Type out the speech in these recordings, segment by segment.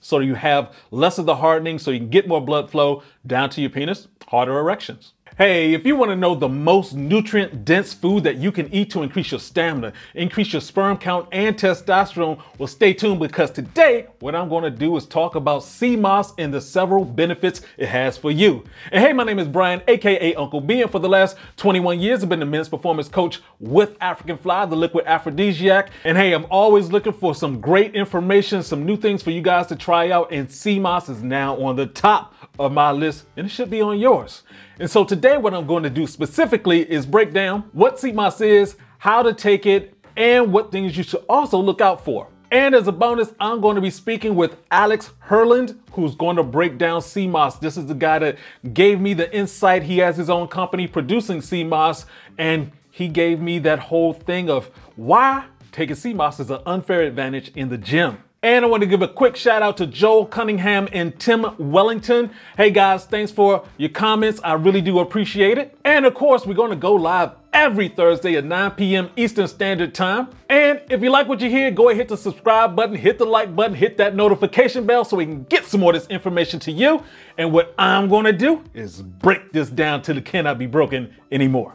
so you have less of the hardening so you can get more blood flow down to your penis, harder erections. Hey, if you want to know the most nutrient dense food that you can eat to increase your stamina, increase your sperm count and testosterone, well, stay tuned because today what I'm going to do is talk about sea moss and the several benefits it has for you. And hey, my name is Brian, aka Uncle B, and for the last 21 years I've been the men's performance coach with African Fly, the liquid aphrodisiac. And hey, I'm always looking for some great information, some new things for you guys to try out, and sea moss is now on the top of my list, and it should be on yours. And so today what I'm going to do specifically is break down what moss is, how to take it, and what things you should also look out for. And as a bonus, I'm going to be speaking with Alex Hirland, who's going to break down moss. This is the guy that gave me the insight. He has his own company producing moss, and he gave me that whole thing of why taking moss is an unfair advantage in the gym. And I want to give a quick shout out to Joel Cunningham and Tim Wellington. Hey guys, thanks for your comments. I really do appreciate it. And of course, we're going to go live every Thursday at 9 p.m. Eastern Standard Time. And if you like what you hear, go ahead, hit the subscribe button, hit the like button, hit that notification bell so we can get some more of this information to you. And what I'm going to do is break this down till it cannot be broken anymore.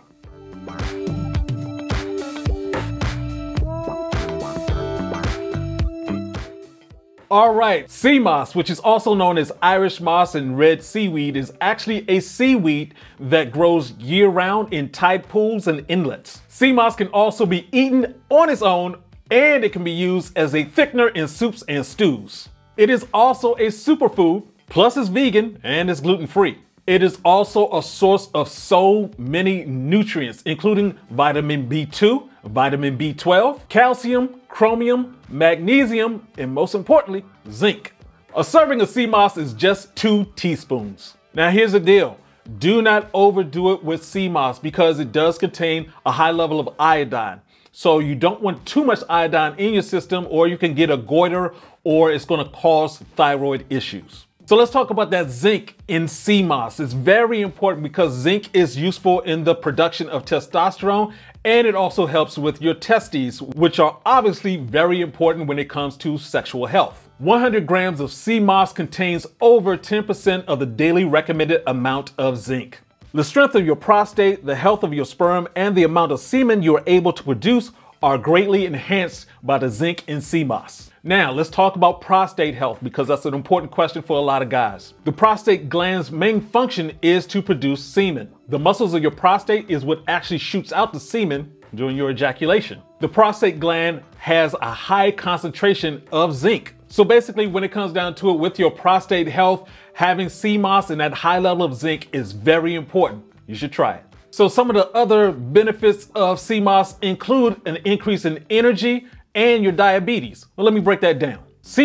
All right, sea moss, which is also known as Irish moss and red seaweed, is actually a seaweed that grows year round in tide pools and inlets. Sea moss can also be eaten on its own and it can be used as a thickener in soups and stews. It is also a superfood, plus it's vegan and it's gluten free. It is also a source of so many nutrients, including vitamin B2, vitamin B12, calcium, chromium, magnesium, and most importantly, zinc. A serving of sea moss is just two teaspoons. Now here's the deal. Do not overdo it with sea moss because it does contain a high level of iodine. So you don't want too much iodine in your system or you can get a goiter or it's gonna cause thyroid issues. So let's talk about that zinc in moss. It's very important because zinc is useful in the production of testosterone and it also helps with your testes, which are obviously very important when it comes to sexual health. 100 grams of moss contains over 10% of the daily recommended amount of zinc. The strength of your prostate, the health of your sperm, and the amount of semen you are able to produce are greatly enhanced by the zinc in moss. Now, let's talk about prostate health because that's an important question for a lot of guys. The prostate gland's main function is to produce semen. The muscles of your prostate is what actually shoots out the semen during your ejaculation. The prostate gland has a high concentration of zinc. So basically, when it comes down to it with your prostate health, having moss and that high level of zinc is very important. You should try it. So some of the other benefits of moss include an increase in energy, and your diabetes. Well, let me break that down.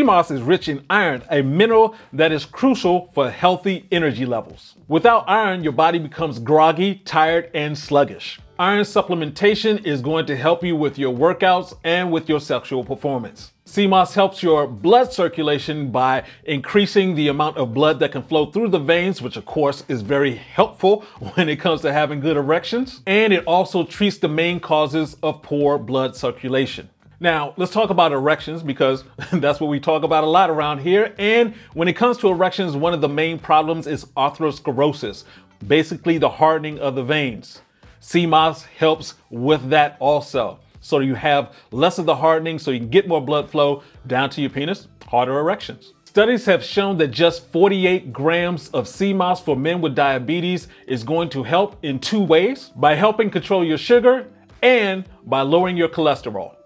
Moss is rich in iron, a mineral that is crucial for healthy energy levels. Without iron, your body becomes groggy, tired, and sluggish. Iron supplementation is going to help you with your workouts and with your sexual performance. Moss helps your blood circulation by increasing the amount of blood that can flow through the veins, which of course is very helpful when it comes to having good erections. And it also treats the main causes of poor blood circulation. Now, let's talk about erections because that's what we talk about a lot around here. And when it comes to erections, one of the main problems is atherosclerosis, basically the hardening of the veins. Moss helps with that also. So you have less of the hardening so you can get more blood flow down to your penis, harder erections. Studies have shown that just 48 grams of moss for men with diabetes is going to help in two ways by helping control your sugar and by lowering your cholesterol.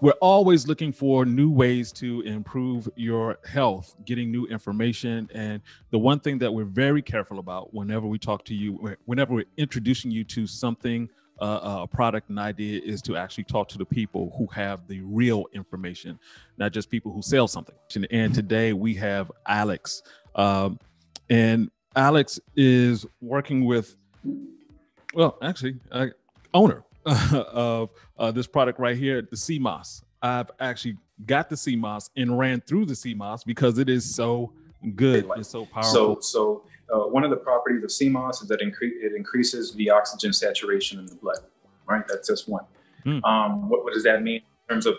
We're always looking for new ways to improve your health, getting new information. And the one thing that we're very careful about whenever we talk to you, whenever we're introducing you to something, uh, a product, an idea, is to actually talk to the people who have the real information, not just people who sell something. And today we have Alex. Um, and Alex is working with, well, actually, uh, owner of uh, this product right here, the sea moss. I've actually got the sea moss and ran through the sea moss because it is so good. It's so powerful. So, so uh, one of the properties of moss is that incre- it increases the oxygen saturation in the blood. Right, that's just one. Mm. Um, what, what does that mean in terms of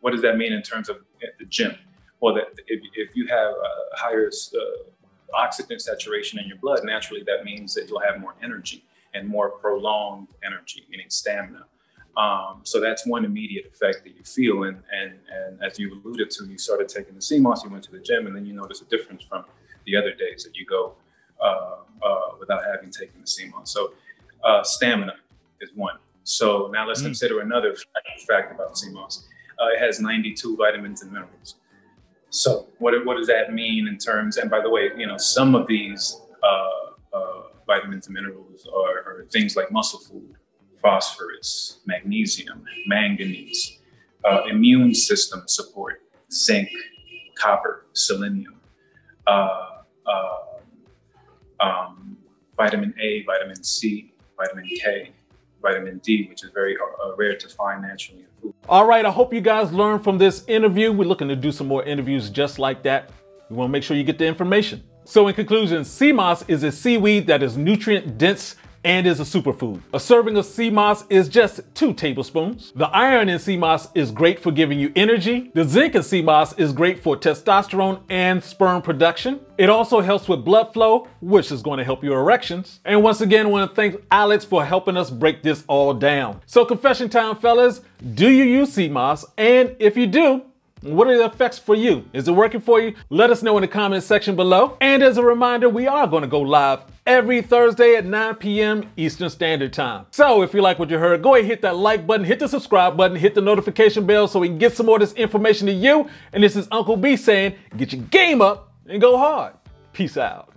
what does that mean in terms of the gym? Well, that if, if you have a higher uh, oxygen saturation in your blood, naturally that means that you'll have more energy and more prolonged energy, meaning stamina. Um, so that's one immediate effect that you feel. And, and, and as you alluded to, you started taking the sea moss, you went to the gym, and then you notice a difference from the other days that you go uh, uh, without having taken the sea moss. So uh, stamina is one. So now let's mm. consider another fact about sea moss. Uh, it has 92 vitamins and minerals. So what, what does that mean in terms? And by the way, you know some of these uh, vitamins and minerals are, are things like muscle food phosphorus, magnesium, manganese, uh, immune system support, zinc, copper, selenium, uh, uh, um, vitamin A, vitamin C, vitamin K, vitamin D, which is very uh, rare to find naturally in food. All right, I hope you guys learned from this interview. We're looking to do some more interviews just like that. We want to make sure you get the information. So in conclusion, sea moss is a seaweed that is nutrient dense and is a superfood. A serving of sea moss is just two tablespoons. The iron in sea moss is great for giving you energy. The zinc in sea moss is great for testosterone and sperm production. It also helps with blood flow, which is going to help your erections. And once again, I want to thank Alex for helping us break this all down. So confession time, fellas, do you use sea moss? And if you do, what are the effects for you? Is it working for you? Let us know in the comment section below. And as a reminder, we are going to go live every Thursday at 9 p.m. Eastern Standard Time. So if you like what you heard, go ahead hit that like button, hit the subscribe button, hit the notification bell so we can get some more of this information to you. And this is Uncle B saying, get your game up and go hard. Peace out.